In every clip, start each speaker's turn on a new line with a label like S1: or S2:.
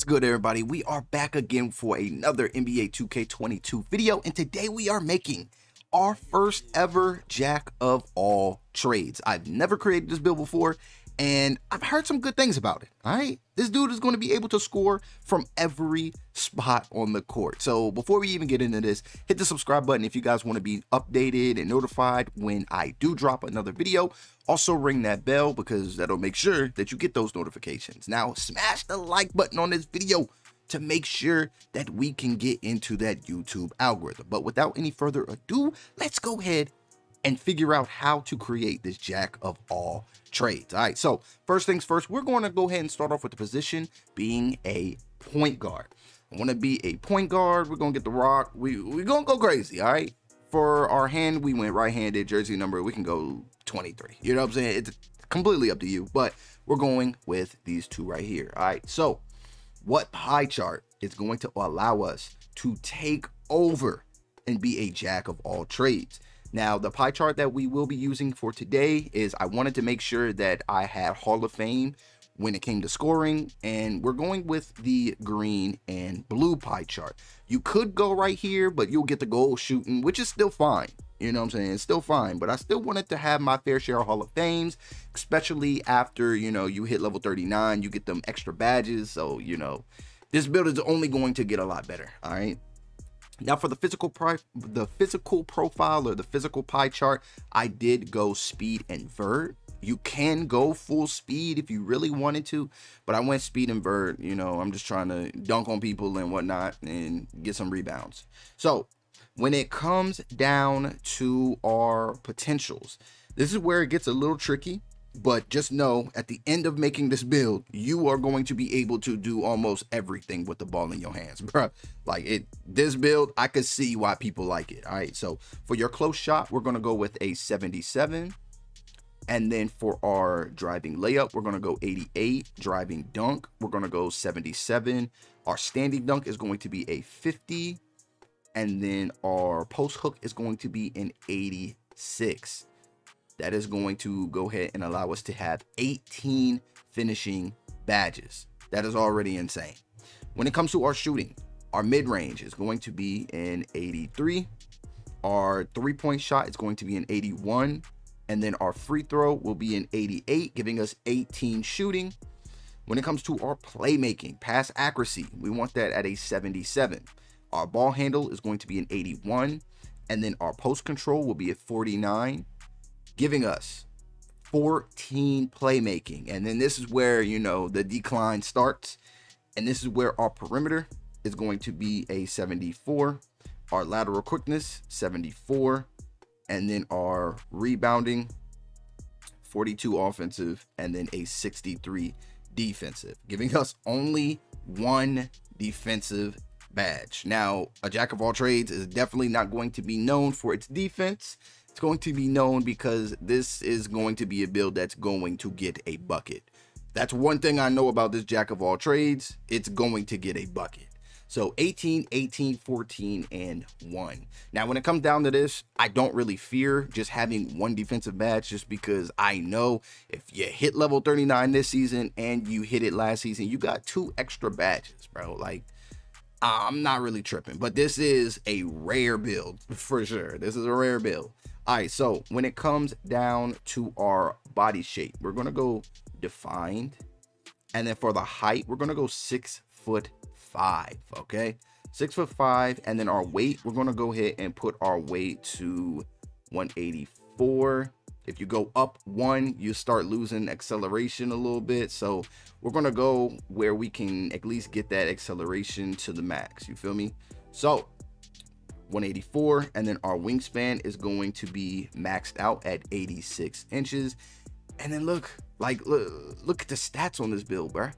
S1: What's good, everybody? We are back again for another NBA 2K22 video, and today we are making our first ever Jack of all trades. I've never created this build before, and I've heard some good things about it. All right, this dude is going to be able to score from every spot on the court. So before we even get into this, hit the subscribe button if you guys want to be updated and notified when I do drop another video. Also ring that bell because that'll make sure that you get those notifications. Now smash the like button on this video to make sure that we can get into that YouTube algorithm. But without any further ado, let's go ahead and figure out how to create this jack of all trades. All right, so first things first, we're going to go ahead and start off with the position being a point guard. I want to be a point guard. We're going to get the rock. We, we're going to go crazy, all right? For our hand, we went right-handed jersey number. We can go 23. You know what I'm saying? It's completely up to you, but we're going with these two right here. All right, so what pie chart is going to allow us to take over and be a jack of all trades? Now, the pie chart that we will be using for today is I wanted to make sure that I had Hall of Fame when it came to scoring, and we're going with the green and blue pie chart. You could go right here, but you'll get the goal shooting, which is still fine. You know what I'm saying? It's still fine, but I still wanted to have my fair share of Hall of Fames, especially after, you know, you hit level 39, you get them extra badges. So, you know, this build is only going to get a lot better. All right. Now for the physical the physical profile or the physical pie chart, I did go speed and vert. You can go full speed if you really wanted to, but I went speed and vert. You know, I'm just trying to dunk on people and whatnot and get some rebounds. So when it comes down to our potentials, this is where it gets a little tricky but just know at the end of making this build, you are going to be able to do almost everything with the ball in your hands, bro. Like it, this build, I could see why people like it. All right, so for your close shot, we're gonna go with a 77. And then for our driving layup, we're going to go 88. Driving dunk, we're going to go 77. Our standing dunk is going to be a 50. And then our post hook is going to be an 86 that is going to go ahead and allow us to have 18 finishing badges. That is already insane. When it comes to our shooting, our mid-range is going to be an 83. Our three-point shot is going to be an 81. And then our free throw will be an 88, giving us 18 shooting. When it comes to our playmaking, pass accuracy, we want that at a 77. Our ball handle is going to be an 81. And then our post control will be a 49 giving us 14 playmaking. And then this is where, you know, the decline starts. And this is where our perimeter is going to be a 74. Our lateral quickness, 74. And then our rebounding, 42 offensive. And then a 63 defensive, giving us only one defensive badge. Now, a jack of all trades is definitely not going to be known for its defense. Going to be known because this is going to be a build that's going to get a bucket. That's one thing I know about this jack of all trades. It's going to get a bucket. So 18, 18, 14, and 1. Now, when it comes down to this, I don't really fear just having one defensive badge just because I know if you hit level 39 this season and you hit it last season, you got two extra badges, bro. Like, Ah, I'm not really tripping, but this is a rare build for sure. This is a rare build. All right, so when it comes down to our body shape, we're gonna go defined. And then for the height, we're gonna go six foot five, okay? Six foot five, and then our weight, we're gonna go ahead and put our weight to 184. If you go up one, you start losing acceleration a little bit. So we're gonna go where we can at least get that acceleration to the max. You feel me? So 184 and then our wingspan is going to be maxed out at 86 inches and then look like look, look at the stats on this build bro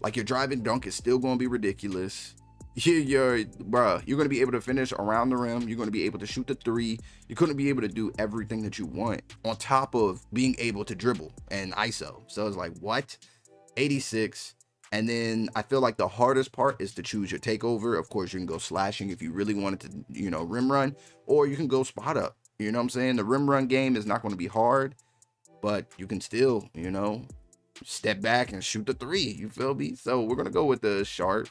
S1: like your driving dunk is still going to be ridiculous you, you're bruh you're going to be able to finish around the rim you're going to be able to shoot the three you're going to be able to do everything that you want on top of being able to dribble and iso so it's like what 86 and then I feel like the hardest part is to choose your takeover. Of course, you can go slashing if you really wanted to, you know, rim run, or you can go spot up. You know what I'm saying? The rim run game is not going to be hard, but you can still, you know, step back and shoot the three. You feel me? So we're gonna go with the sharp.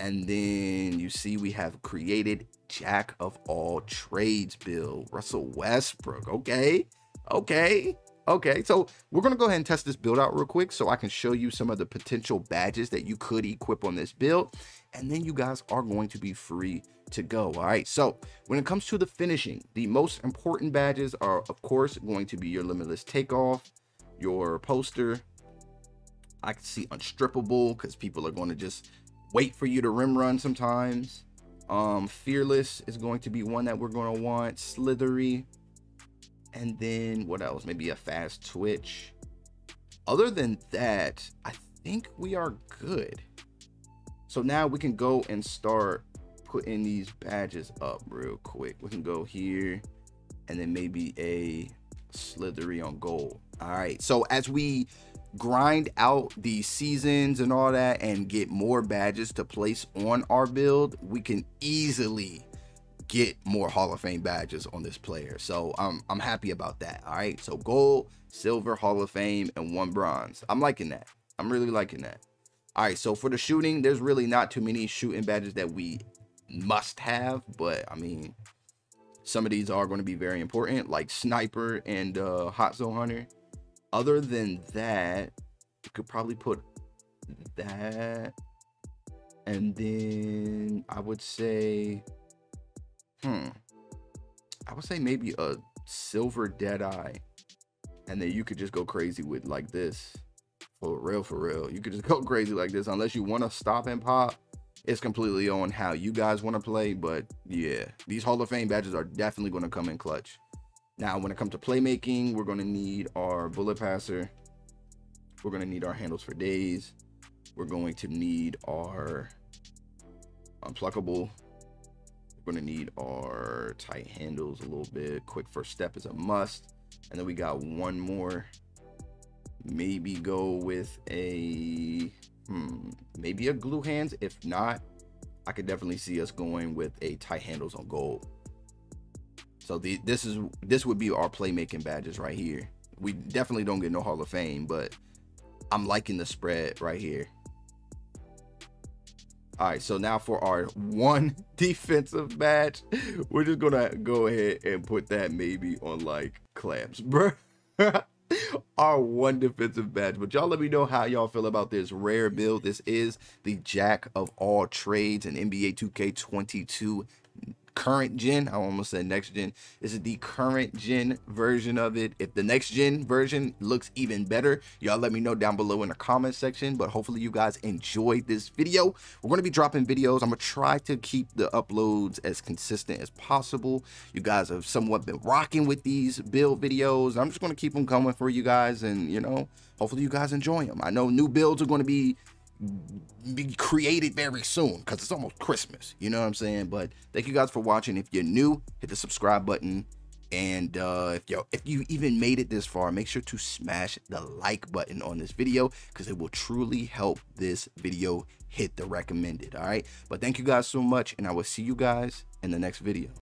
S1: And then you see we have created Jack of all trades build. Russell Westbrook. Okay. Okay. Okay, so we're to go ahead and test this build out real quick so I can show you some of the potential badges that you could equip on this build. And then you guys are going to be free to go. All right, so when it comes to the finishing, the most important badges are, of course, going to be your limitless takeoff, your poster. I can see unstrippable because people are going to just wait for you to rim run sometimes. Um, fearless is going to be one that we're going to want. Slithery and then what else? Maybe a fast twitch. Other than that, I think we are good. So now we can go and start putting these badges up real quick. We can go here and then maybe a slithery on gold. All right. So as we grind out the seasons and all that and get more badges to place on our build, we can easily get more Hall of Fame badges on this player. So I'm I'm happy about that. All right. So gold, silver, Hall of Fame, and one bronze. I'm liking that. I'm really liking that. All right. So for the shooting, there's really not too many shooting badges that we must have, but I mean, some of these are going to be very important, like sniper and uh, hot zone hunter. Other than that, you could probably put that, and then I would say Hmm. I would say maybe a silver dead eye. And then you could just go crazy with like this. For real, for real. You could just go crazy like this. Unless you want to stop and pop. It's completely on how you guys want to play. But yeah, these Hall of Fame badges are definitely going to come in clutch. Now, when it comes to playmaking, we're going to need our bullet passer. We're going to need our handles for days. We're going to need our unpluckable we're going to need our tight handles a little bit. Quick first step is a must. And then we got one more. Maybe go with a, hmm, maybe a glue hands. If not, I could definitely see us going with a tight handles on gold. So the, this is this would be our playmaking badges right here. We definitely don't get no Hall of Fame, but I'm liking the spread right here. All right, so now for our one defensive match, we're just gonna go ahead and put that maybe on like clamps, bro. our one defensive match. But y'all let me know how y'all feel about this rare build. This is the jack of all trades in NBA 2K22 current gen. I almost said next gen. This is the current gen version of it. If the next gen version looks even better, y'all let me know down below in the comment section. But hopefully you guys enjoyed this video. We're going to be dropping videos. I'm going to try to keep the uploads as consistent as possible. You guys have somewhat been rocking with these build videos. I'm just going to keep them coming for you guys. And, you know, hopefully you guys enjoy them. I know new builds are going to be be created very soon because it's almost Christmas. You know what I'm saying? But thank you guys for watching. If you're new, hit the subscribe button. And uh, if you if you even made it this far, make sure to smash the like button on this video because it will truly help this video hit the recommended. All right. But thank you guys so much, and I will see you guys in the next video.